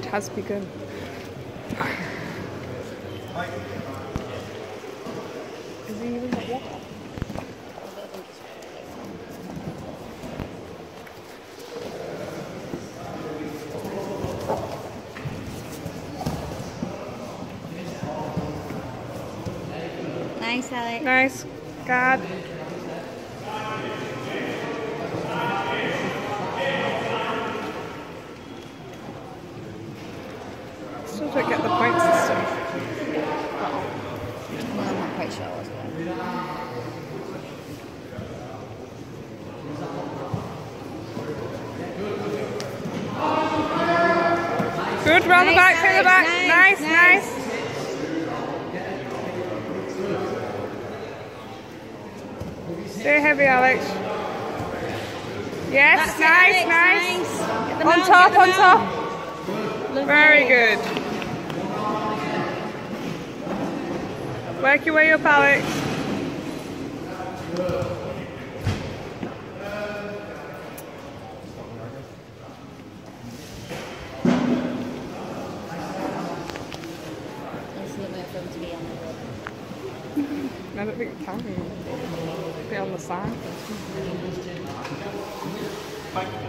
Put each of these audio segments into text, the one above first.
It has begun. Is he even got water? Nice, Alex. Nice. God. Still don't get the point system. Well, I'm not quite sure what's going on. Good, round the Nice, back, through the back. Nice, nice, nice. Stay heavy, Alex. Yes, That's it, nice, Alex, nice. Them On top, on top. Lovely. Very good. Work your way up, Alex. I don't think it can be. Be on the side.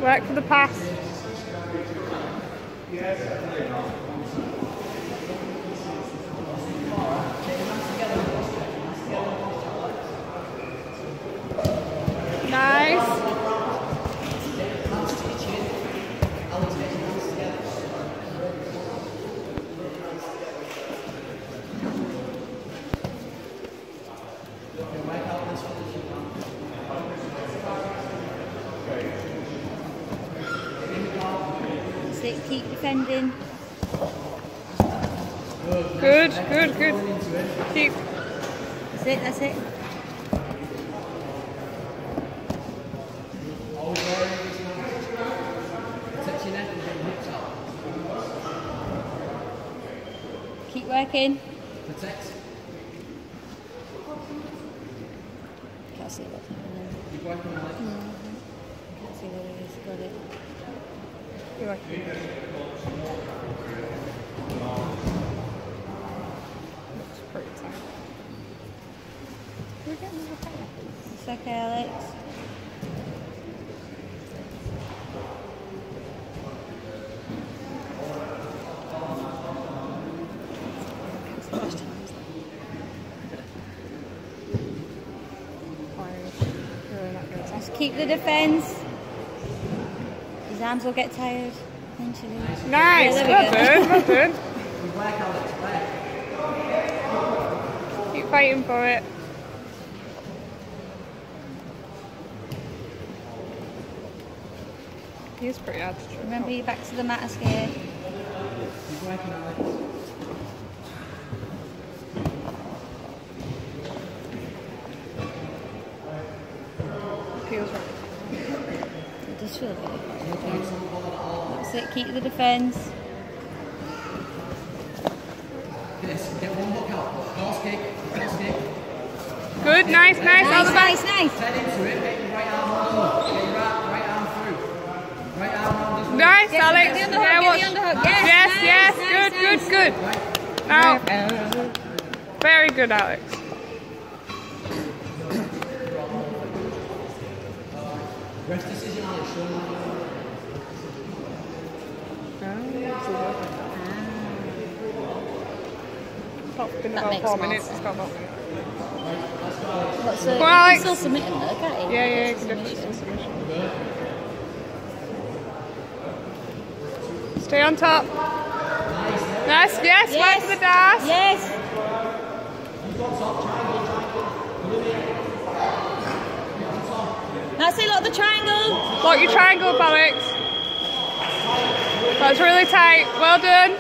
Work for the pass. Nice. Keep defending. Good, good, good. Keep. That's it, that's it. Keep working. Can't see what's happening. No, can't see what it is. Got it. We're getting okay, Alex. Keep the defence. His arms will get tired eventually. Nice, Yeah, well there done, well done. Keep fighting for it. He is pretty hard to. Remember your back to the mat, scared. Feels right. It does feel good. That's it, keep the defence. Good, nice, nice. Out Nice, the back. nice, nice. Nice, Get- Alex. get the underhook, yeah, get watch. the underhook. Yes, Yes, yes, nice, good, nice, good, good. Now, very good, Alex. It's been That about makes four minutes. sense. It's got about a minute. What's the, Well, Alex- still submit them though, can't you? Yeah, yeah, you can definitely submission. still submission. Stay on top. Nice, yes, Yes. work for the dash. Yes. That's it, look, the triangle. Lock your triangle Alex. That's really tight. Well done.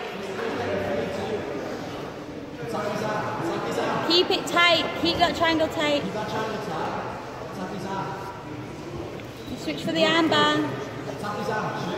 Keep it tight. Keep that triangle tight. Switch for the armbar.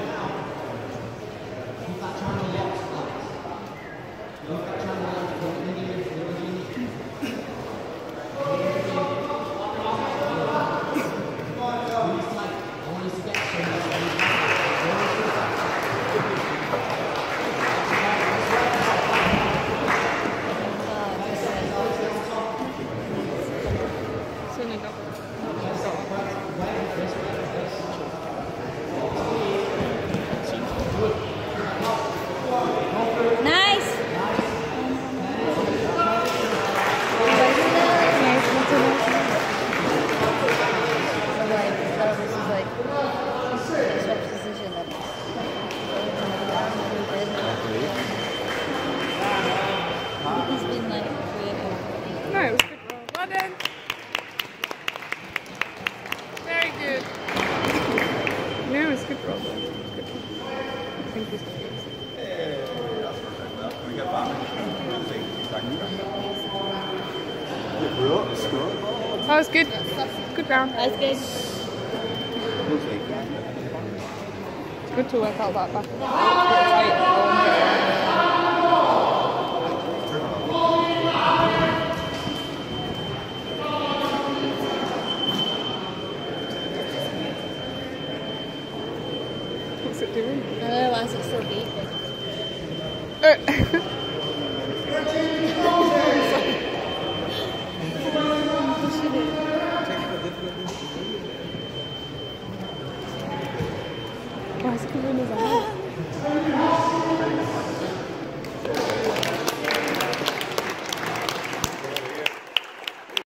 That was good. Good round. That's good. It's good to work out that back. It's a bit tight. What's it doing? I don't know why it's still beeping. Uh, Why is it coming in his eye?